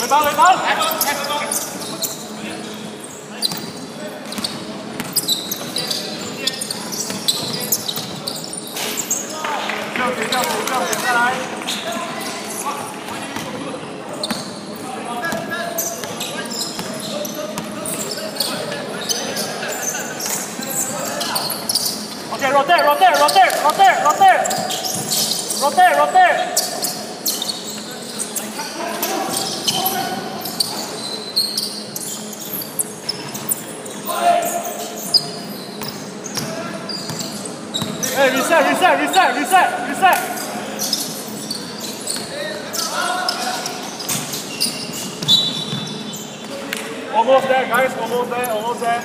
Okay, ball. Go, go, go, go, go, go. rotate, rotate, rotate, rotate, rotate, rotate, rotate. 哎，reset, reset, reset, reset, reset. Almost there, guys. Almost there, almost there.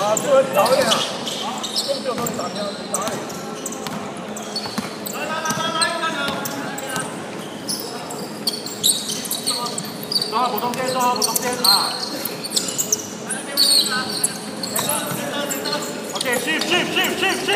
啊，这个早一点啊。动作都打掉，打你。来来来来来，看着。做好补充线，做好补充线啊。OK, shift, shift, shift, shift,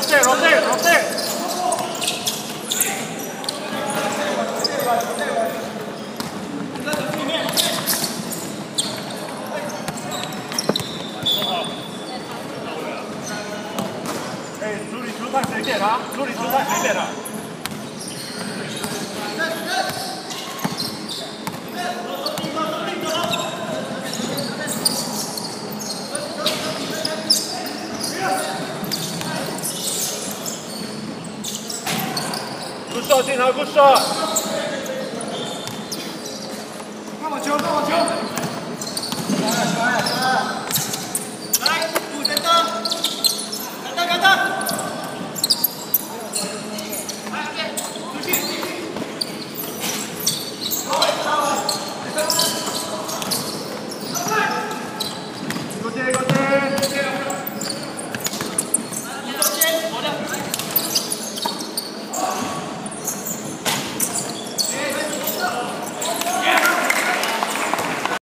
rotate, rotate, rotate. 处理出菜随便啊，处理出菜随便啊。Good shot, Jinha, good shot. 放网球，放网球。